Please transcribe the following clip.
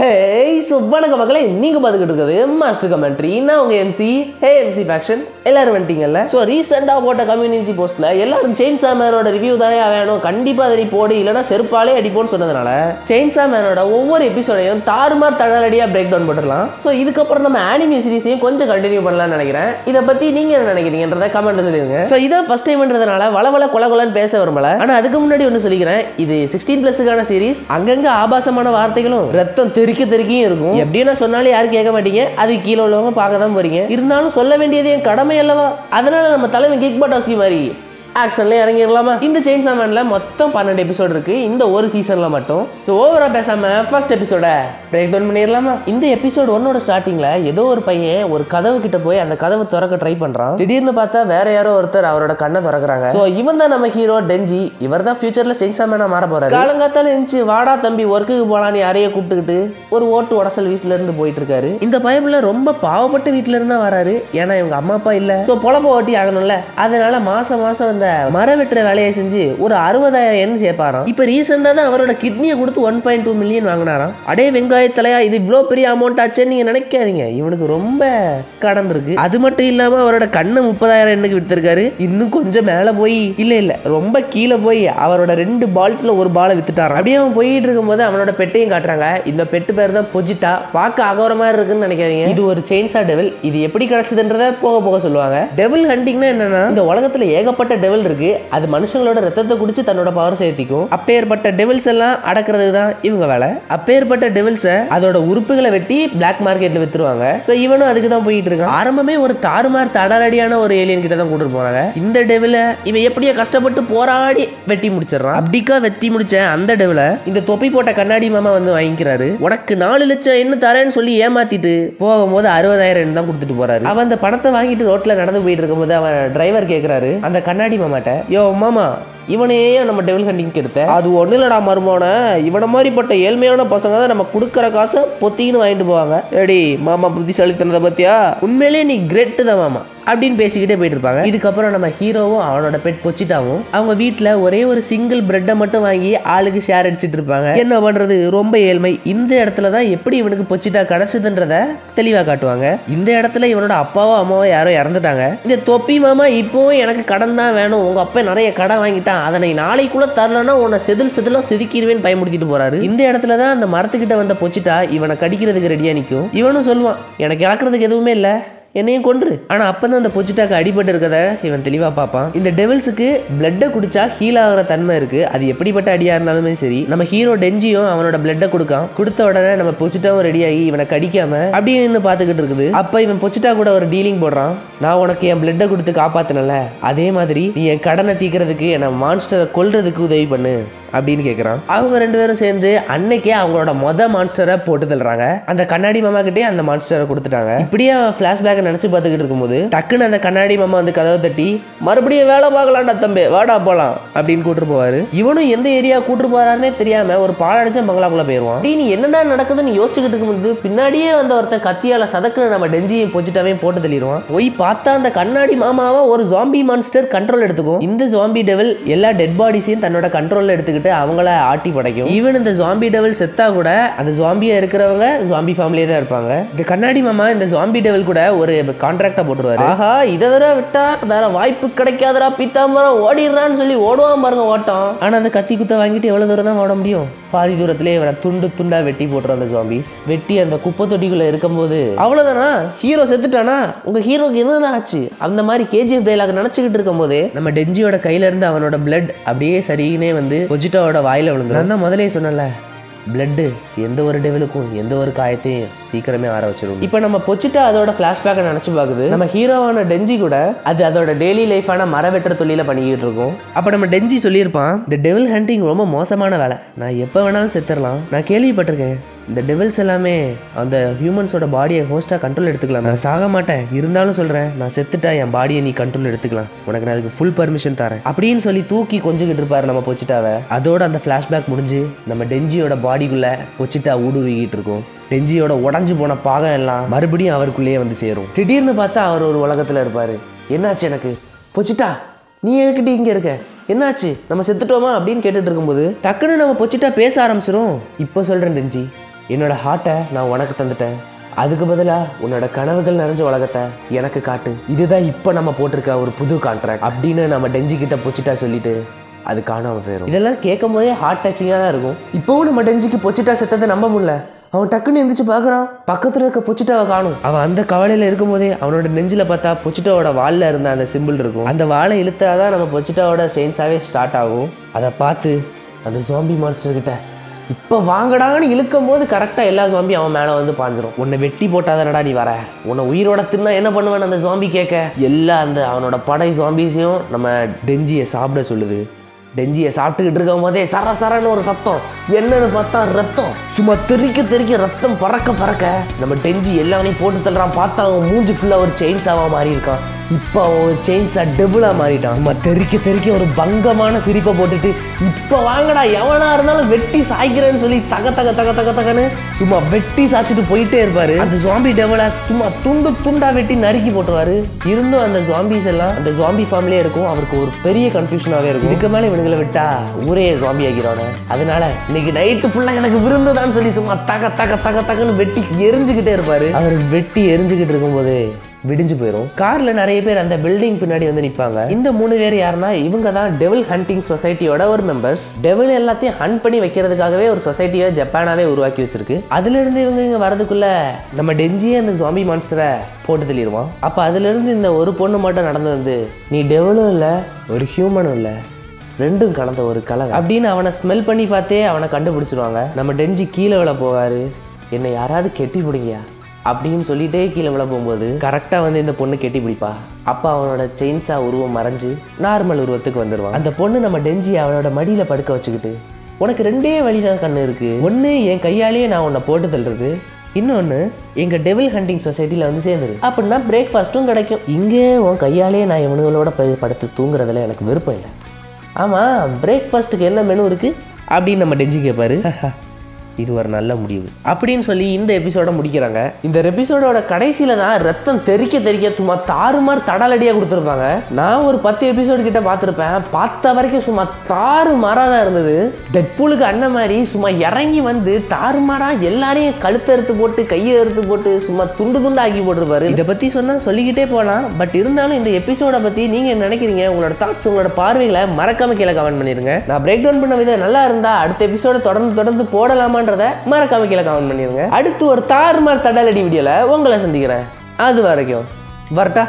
Hey so வணக்க மக்களே. நீங்கள் பார்த்துக்கிட்டு இருக்கிறது மாஸ்டர் கமெண்ட்ரி நான் உங்கள் எம்சி ஹே எம்சி ஃபேக்ஷன் எல்லாரும் வந்துட்டீங்கல்ல? ஸோ ரீசெண்டாக போட்ட கம்யூனிட்டி போஸ்ட்டில் எல்லாரும் செயின்சா மேனோட ரிவ்யூ தானே வேணும். கண்டிப்பாக அதை நீ போடு. இல்லைனா செருப்பாலே அடிப்போன்னு சொன்னதுனால செயின்சா மேனோட ஒவ்வொரு எபிசோடையும் தாறுமாறு தடாலடியாக பிரேக் டவுன் போட்டுடலாம். ஸோ இதுக்கப்புறம் நம்ம ஆனிமே சீரிஸையும் கொஞ்சம் கண்டினியூ பண்ணலாம்னு நினைக்கிறேன். இதை பற்றி நீங்கள் என்ன நினைக்கிறீங்கன்றத கமெண்ட்ல சொல்லிடுங்க. ஸோ இதை ஃபஸ்ட் டைம்ன்றதுனால வளவள கொல கொலன்னு பேச விரும்பல. ஆனால் அதுக்கு முன்னாடி ஒன்று சொல்லிக்கிறேன். இது சிக்ஸ்டீன் ப்ளஸுக்கான சீரிஸ் அங்கங்க ஆபாசமான வார்த்தைகளும் ரத்தம் தெறிக்க தெறிக்கையும் இருக்கும். எப்படின்னு சொன்னாலும் யாரும் கேட்க மாட்டீங்க. அது கீழே உள்ளவங்க பார்க்க தான் போறீங்க. இருந்தாலும் சொல்ல வேண்டியது என் கடமை அல்லவா? அதனால நம்ம தலைமை கிக் பட் மாதிரி. ஆக்ஷன்ல இறங்கிடலாமா? இந்த செயின் சாமான்ல மொத்தம் பன்னெண்டு எபிசோட் இருக்கு. இந்த ஒரு சீசன்ல மட்டும். ஸோ ஓவரா பேசாம ஃபர்ஸ்ட் எபிசோட பிரேக் டவுன் பண்ணிடலாமா? இந்த எபிசோட் ஒன்னோட ஸ்டார்டிங்ல ஏதோ ஒரு பையன் ஒரு கதவு கிட்ட போய் அந்த கதவை திறக்க ட்ரை பண்றான். திடீர்னு பார்த்தா வேற யாரோ ஒருத்தர் அவரோட கண்ணை திறக்கிறாங்க. ஸோ இவன் தான் நம்ம ஹீரோ டெஞ்சி இவர் தான் ஃபியூச்சர்ல செயின் சாமானா மாற போறாரு. காலங்காத்தால இருந்துச்சு வாடா தம்பி ஒர்க்குக்கு போலான்னு யாரையோ கூப்பிட்டுக்கிட்டு ஒரு ஓட்டு உடசல் வீட்டுல இருந்து போயிட்டு இருக்காரு. இந்த பயப்புல ரொம்ப பாவப்பட்ட வீட்டுல இருந்தா வராரு. ஏன்னா இவங்க அம்மா அப்பா இல்ல. ஸோ பொழப்ப ஓட்டி ஆகணும்ல. அதனால மாசம் மாசம் அந்த மர வெட்டுற வேலையை செஞ்சு ஒரு அறுபதாயிரம் எண் சேர்ப்பாராம். இப்போ ரீசெண்டாக தான் அவரோட கிட்னியை கொடுத்து ஒன் பாயிண்ட் டூ மில்லியன் வாங்கினாராம். அடே வெங்காயத்தலையா இது இவ்வளோ பெரிய அமௌண்ட் ஆச்சுன்னு நீங்கள் நினைக்காதீங்க. இவனுக்கு ரொம்ப கடன் இருக்கு அது மட்டும் இல்லாமல் அவரோட கண்ணை முப்பதாயிரம் எண்ணுக்கு வித்திருக்காரு? இன்னும் கொஞ்சம் மேலே போய் இல்லை இல்லை ரொம்ப கீழே போய் அவரோட ரெண்டு பால்ஸில் ஒரு பாலை வித்துட்டாராம். அப்படியே அவன் போயிட்டு இருக்கும்போது அவனோட பெட்டையும் காட்டுறாங்க. இந்த பெட்டு பேர் தான் பொஜிட்டா. பார்க்க அகோர மாதிரி இருக்குன்னு நினைக்காதீங்க. இது ஒரு செயின்ஸா டெவில் இது எப்படி கிடைச்சதுன்றத போக போக சொல்லுவாங்க. டெவில் ஹண்டிங்னா என்னன்னா இந்த உலகத்தில் ஏகப்பட்ட டெவில் இருக்கு அது மனுஷங்களோட ரத்தத்தை குடிச்சு தன்னோட பவர் சேர்த்திக்கும். அப்பேற்பட்ட டெவில்ஸ் எல்லாம் அடக்கிறது தான் இவங்க வேலை. அப்பேற்பட்ட டெவில்ஸை அதோட உறுப்புகளை வெட்டி பிளாக் மார்க்கெட்ல வித்துருவாங்க. ஸோ இவனும் அதுக்கு தான் போயிட்டு இருக்கான். ஆரம்பமே ஒரு தாறுமாறு தடாலடியான ஒரு ஏலியன் கிட்ட தான் கூட்டிட்டு போறாங்க இந்த டெவில இவன் எப்படியோ கஷ்டப்பட்டு போராடி வெட்டி முடிச்சிடறான். அப்படிக்கா வெட்டி முடிச்ச அந்த டெவில இந்த தொப்பி போட்ட கண்ணாடி மாமா வந்து வாங்கிக்கிறாரு. உனக்கு நாலு லட்சம் என்ன தரேன்னு சொல்லி ஏமாத்திட்டு போகும்போது அறுபதாயிரம் தான் கொடுத்துட்டு போறாரு. அவன் அந்த பணத்தை வாங்கிட்டு ரோட்ல நடந்து போயிட்டு இருக்கும்போது அவன் டிரைவர் கேட்கிறாரு அந்த கண்ணாடி மாமாட்ட யோ மாமா இவனையே நம்ம டெவில் ஹண்டிங் எடுத்த. அது ஒன்றும் இல்லடா மருமான. இவனை மாதிரிப்பட்ட ஏழ்மையான பசங்க தான் நம்ம கொடுக்குற காசை பொத்தின்னு வாங்கிட்டு போவாங்க. ஏடி மாமா புத்திசாலித்தனதை பத்தியா? உண்மையிலேயே நீ கிரேட்டு தான் மாமா அப்படின்னு பேசிக்கிட்டே போயிட்டு இருப்பாங்க. இதுக்கப்புறம் நம்ம ஹீரோவும் அவனோட பெட் பொச்சிட்டாவும் அவங்க வீட்டில் ஒரே ஒரு சிங்கிள் பிரெட்டை மட்டும் வாங்கி ஆளுக்கு ஷேர் அடிச்சிட்டு இருப்பாங்க. என்ன பண்றது? ரொம்ப ஏழ்மை. இந்த இடத்துல தான் எப்படி இவனுக்கு பொச்சிட்டா கிடைச்சதுன்றத தெளிவாக காட்டுவாங்க. இந்த இடத்துல இவனோட அப்பாவோ அம்மாவோ யாரோ இறந்துட்டாங்க. இந்த தொப்பி மாமா இப்போவும் எனக்கு கடன் தான் வேணும். உங்க அப்பா நிறைய கடன் வாங்கிட்டான் அதனை நாளைக்குள்ள தரலன்னா உன்னை செதில் செதிலாக செதுக்கிடுவேன் பயமுடுத்திட்டு போறாரு. இந்த இடத்துல தான் அந்த மரத்துக்கிட்ட வந்த பொச்சிட்டா இவனை கடிக்கிறதுக்கு ரெடியா நிற்கும் இவனும் சொல்லுவான் எனக்கு இழக்கிறதுக்கு எதுவுமே இல்லை. என்னையும் கொன்று. ஆனால் அப்போ தான் அந்த பொச்சிட்டாக்கு அடிபட்டு இருக்கத இவன் தெளிவாக பார்ப்பான். இந்த டெவில்ஸுக்கு பிளட்டை குடிச்சா ஹீல் ஆகிற தன்மை இருக்கு. அது எப்படிப்பட்ட அடியாக இருந்தாலுமே சரி நம்ம ஹீரோ டெஞ்சியும் அவனோட பிளட்டை கொடுக்கான். கொடுத்த உடனே நம்ம பொச்சிட்டாவும் ரெடியாகி இவனை கடிக்காம அப்படியே நின்று பார்த்துக்கிட்டு இருக்குது. அப்போ இவன் பொச்சிட்டா கூட ஒரு டீலிங் போடுறான். நான் உனக்கு என் பிளட்டை கொடுத்து காப்பாத்தினல அதே மாதிரி நீ என் கடனை தீக்கிறதுக்கு என்னை மான்ஸ்டரை கொல்றதுக்கு உதவி பண்ணு. அப்படின்னு கேட்குறான் அவங்க ரெண்டு பேரும் சேர்ந்து அன்னைக்கே அவங்களோட மொத மான்ஸ்டரை போட்டு தள்ளுறாங்க. அந்த கண்ணாடி மாமா கிட்டே அந்த மான்ஸ்டரை கொடுத்துட்டாங்க. இப்படியே ஃப்ளாஷ்பேக்கை நினச்சி பார்த்துக்கிட்டு இருக்கும்போது டக்குன்னு அந்த கண்ணாடி மாமா வந்து கதவை தட்டி மறுபடியும் வேலை பார்க்கலாம்டா தம்பி வாடா போகலாம் அப்படின்னு கூட்டு போவாரு. இவனும் எந்த ஏரியா கூட்டு போறாருன்னே தெரியாம ஒரு பாலடைஞ்ச பங்களாக்குள்ள போயிருவான். நீ என்னடா நடக்குதுன்னு யோசிச்சுக்கிட்டு இருக்கும்போது பின்னாடியே வந்த ஒருத்தன் கத்தியால சதக்குன்னு நம்ம டெஞ்சியும் பொச்சிட்டாவையும் போட்டு தள்ளிடுவான். போய் பார்த்தா அந்த கண்ணாடி மாமாவை ஒரு ஜாம்பி மான்ஸ்டர் கண்ட்ரோல் எடுத்துக்கும். இந்த ஜாம்பி டெவல் எல்லா டெட் பாடிஸையும் தன்னோட கண்ட்ரோல்ல எடுத்துக்கிட்டு அவங்கள ஆட்டி படைக்கும். ஈவன் இந்த ஜாம்பி டெவல் செத்தா கூட அந்த ஜாம்பியா இருக்கிறவங்க ஜாம்பி ஃபேமிலியே தான் இருப்பாங்க. இந்த கண்ணாடி மாமா இந்த ஜாம்பி டெவில் கூட ஒரு கான்ட்ராக்டா போட்டுருவாரு. ஆஹா இதை வேற விட்டா வேற வாய்ப்பு கிடைக்காதடா பித்தாம்பரம் ஓடிடுறான்னு சொல்லி ஓடுவான் பாருங்க ஓட்டம். ஆனா அந்த கத்தி குத்த வாங்கிட்டு எவ்வளவு தூரம் தான் ஓட முடியும்? பாதி தூரத்திலே இவரை துண்டு துண்டா வெட்டி போட்டுரும் அந்த ஜாம்பிஸ் வெட்டி அந்த குப்பை தொட்டிக்குள்ள இருக்கும்போது அவ்வளவுதானா? ஹீரோ செத்துட்டானா? உங்க ஹீரோக்கு என்னதான் ஆச்சு? அந்த மாதிரி கேஜிஎஃப் டைலாக் நினைச்சுக்கிட்டு இருக்கும்போது நம்ம டெஞ்சியோட கையில இருந்து அவனோட பிளட் அப்படியே சரியினே வந்து பொஜிட்டாவோட வாயில விழுந்துரும். நான் தான் முதலே சொன்னல பிளட்டு எந்த ஒரு டெவலுக்கும் எந்த ஒரு காயத்தையும் சீக்கிரமே ஆற வச்சிடும் இப்போ நம்ம பொச்சிட்டா அதோட ஃப்ளாஷ்பேக்கை நினச்சி பார்க்குது. நம்ம ஹீரோவான டெஞ்சி கூட அது அதோட டெய்லி லைஃபான மர வெட்டுற தொழில பண்ணிக்கிட்டு இருக்கும். அப்போ நம்ம டெஞ்சி சொல்லியிருப்பான் இந்த டெவில் ஹண்டிங் ரொம்ப மோசமான வேலை. நான் எப்போ வேணாலும் செத்துடலாம் நான் கேள்விப்பட்டிருக்கேன். இந்த டெவல்ஸ் எல்லாமே அந்த ஹியூமன்ஸோட பாடியை ஹோஸ்ட்டாக கண்ட்ரோல் எடுத்துக்கலாம். நான் சாக மாட்டேன். இருந்தாலும் சொல்கிறேன் நான் செத்துட்டா என் பாடியை நீ கண்ட்ரோல் எடுத்துக்கலாம். உனக்கு நான் அதுக்கு ஃபுல் பர்மிஷன் தரேன். அப்படின்னு சொல்லி தூக்கி கொஞ்சிக்கிட்டு இருப்பார் நம்ம பொச்சிட்டாவை. அதோட அந்த ஃப்ளாஷ்பேக் முடிஞ்சு நம்ம டெஞ்சியோட பாடிக்குள்ளே பொச்சிட்டா ஊடுருவிக்கிட்டு இருக்கும். டெஞ்சியோட உடஞ்சி போன பாகம் எல்லாம் மறுபடியும் அவருக்குள்ளேயே வந்து சேரும். திடீர்னு பார்த்தா அவர் ஒரு உலகத்தில் இருப்பார். என்னாச்சு எனக்கு? பொச்சிட்டா நீ என்கிட்ட இங்கே இருக்க? என்னாச்சு? நம்ம செத்துட்டோமா அப்படின்னு கேட்டுட்டு இருக்கும்போது டக்குன்னு நம்ம பொச்சிட்டா பேச ஆரம்பிச்சிரும். இப்போ சொல்கிறேன் டெஞ்சி. என்னோட ஹார்ட்டை நான் உனக்கு தந்துட்டேன். அதுக்கு பதிலாக உன்னோட கனவுகள் நிறைஞ்ச உலகத்தை எனக்கு காட்டு. இதுதான் இப்போ நம்ம போட்டிருக்க ஒரு புது கான்ட்ராக்ட் அப்படின்னு நம்ம டெஞ்சி கிட்ட பொச்சிட்டா சொல்லிட்டு அது காணாமல் போயிடும் இதெல்லாம் கேட்கும் போதே ஹார்ட் டச்சிங்காக தான் இருக்கும். இப்போவும் நம்ம டெஞ்சிக்கு பொச்சிட்டா செத்ததை நம்ப முடியல. அவன் டக்குன்னு எந்திரிச்சு பார்க்குறான். பக்கத்தில் இருக்க பொச்சிட்டாவை காணும். அவன் அந்த கவலையில் இருக்கும்போதே அவனோட நெஞ்சில் பார்த்தா பொச்சிட்டாவோட வாலில் இருந்த அந்த சிம்பிள் இருக்கும். அந்த வாழை இழுத்தாதான் நம்ம பொச்சிட்டாவோட செயின்ஸாகவே ஸ்டார்ட் ஆகும். அதை பார்த்து அந்த ஜாம்பி மான்ஸ்டர் கிட்ட இப்போ வாங்கடான்னு இழுக்கும் போது கரெக்டாக எல்லா ஜாம்பி அவன் மேலே வந்து பாஞ்சிரும். உன்னை வெட்டி போட்டாதனடா நீ வர. உன்னை உயிரோட தின்னா என்ன பண்ணுவேன் அந்த ஜாம்பி கேட்க எல்லா அந்த அவனோட படை ஜாம்பிஸையும் நம்ம டெஞ்சியை சாப்பிட சொல்லுது. டெஞ்சியை சாப்பிட்டுக்கிட்டு இருக்கும் போதே சர சரன்னு ஒரு சத்தம். என்னன்னு பார்த்தா ரத்தம். சும்மா தெறிக்க தெறிக்க ரத்தம் பறக்க பறக்க நம்ம டெஞ்சி எல்லாமே போட்டு தள்ளுறான். பார்த்தா அவன் மூஞ்சி ஃபுல்லாக ஒரு செயின் சாவா மாறி இருக்கான் இப்போ அவன் ஒரு செயின்ஸா மாறிட்டான். நம்ம தெறிக்க தெறிக்க ஒரு பங்கமான சிரிப்பை போட்டுட்டு இப்போ வாங்கடா எவனா இருந்தாலும் வெட்டி சாய்க்கிறேன்னு சொல்லி தக தக தக தக தகன்னு சும்மா வெட்டி சாய்ச்சிட்டு போயிட்டே இருப்பாரு. அந்த ஜாம்பி டபுளை சும்மா துண்டு துண்டா வெட்டி நறுக்கி போட்டுருவாரு. இருந்தும் அந்த ஜாம்பிஸ் எல்லாம் அந்த ஜாம்பி ஃபார்ம்லேயே இருக்கும். அவருக்கு ஒரு பெரிய கன்ஃபியூஷனாகவே இருக்கும். இதுக்கு மேலே இவனுங்களை விட்டா ஊரே ஜாம்பி ஆகிறானே அதனால இன்னைக்கு நைட்டு ஃபுல்லாக எனக்கு விருந்துதான்னு சொல்லி சும்மா தக தக தக தகன்னு வெட்டி எரிஞ்சுக்கிட்டே இருப்பாரு. அவர் வெட்டி எரிஞ்சுக்கிட்டு இருக்கும்போது விடிஞ்சு போயிடும் கார்ல நிறைய பேர் அந்த பில்டிங் பின்னாடி வந்து நிப்பாங்க. இந்த மூணு பேர் யாருன்னா இவங்க தான் டெவில் ஹண்டிங் சொசைட்டியோட ஒரு மெம்பர்ஸ் டெவில் எல்லாத்தையும் ஹண்ட் பண்ணி வைக்கிறதுக்காகவே ஒரு சொசைட்டியை ஜப்பானாவே உருவாக்கி வச்சிருக்கு. அதுல இருந்து இவங்க இங்க வரதுக்குள்ள நம்ம டெஞ்சியே அந்த ஜாம்பி மான்ஸ்டரை போட்டு தள்ளிடுவான். அப்ப அதுல இருந்து இந்த ஒரு பொண்ணு மட்டும் நடந்து வந்து நீ டெவலும் இல்ல ஒரு ஹியூமனும் இல்ல ரெண்டும் கலந்த ஒரு கலர் அப்படின்னு அவனை ஸ்மெல் பண்ணி பார்த்தே அவனை கண்டுபிடிச்சிருவாங்க. நம்ம டெஞ்சி கீழே விழ போவாரு என்னை யாராவது கெட்டி பிடிங்கயா அப்படின்னு சொல்லிட்டே கீழே விழ போகும்போது கரெக்டாக வந்து இந்த பொண்ணு கெட்டி பிடிப்பா. அப்போ அவனோட செயின்ஸா உருவம் மறைஞ்சு நார்மல் உருவத்துக்கு வந்துடுவான் அந்த பொண்ணு நம்ம டெஞ்சி அவனோட மடியில் படுக்க வச்சுக்கிட்டு உனக்கு ரெண்டே வழிதான் கண்ணு இருக்கு. ஒன்று என் கையாலேயே நான் உன்னை போட்டு தள்ளுறது. இன்னொன்று எங்கள் டெவில் ஹண்டிங் சொசைட்டியில் வந்து சேர்ந்துரு. அப்படின்னா பிரேக்ஃபாஸ்ட்டும் கிடைக்கும். இங்கே உன் கையாலேயே நான் இவனுங்களோட படுத்து தூங்குறதுல எனக்கு விருப்பம் இல்லை. ஆமாம் பிரேக்ஃபாஸ்ட்டுக்கு என்ன மெனு இருக்குது அப்படின்னு நம்ம டெஞ்சி கேட்பாரு இது ஒரு நல்ல முடிவு. அப்படின்னு சொல்லி இந்த எபிசோட முடிக்கிறாங்க. இந்த எபிசோடோட கடைசியில தான் ரத்தம் தெறிக்க தெறிக்க சும்மா தாறுமாறு தடாலடியாக கொடுத்துருப்பாங்க நான் ஒரு பத்து எபிசோடு கிட்ட பார்த்துருப்பேன். பார்த்த வரைக்கும் சும்மா தாறுமாறாக தான் இருந்தது. டெட்பூலுக்கு அண்ணன் மாதிரி சும்மா இறங்கி வந்து தாறுமாறா எல்லாரையும் கழுத்தை எடுத்து போட்டு கையை எடுத்து போட்டு சும்மா துண்டு துண்டு ஆக்கி போட்டிருப்பாரு. இதை பற்றி சொன்னால் சொல்லிக்கிட்டே போகலாம். பட் இருந்தாலும் இந்த எபிசோட பற்றி நீங்கள் என்ன நினைக்கிறீங்க? உங்களோட தாட்ஸ் உங்களோட பார்வைகளை மறக்காம கீழே கமெண்ட் பண்ணிருங்க. நான் பிரேக் டவுன் பண்ண விதம் நல்லா இருந்தா அடுத்த எபிசோட தொடர்ந்து தொடர்ந்து போடலாமான்றத மறக்காம கீழே கமெண்ட் பண்ணிடுங்க. அடுத்து ஒரு தாறுமாறு தடலடி வீடியோவில் உங்களை சந்திக்கிறேன். அது வரைக்கும் வரட்டா?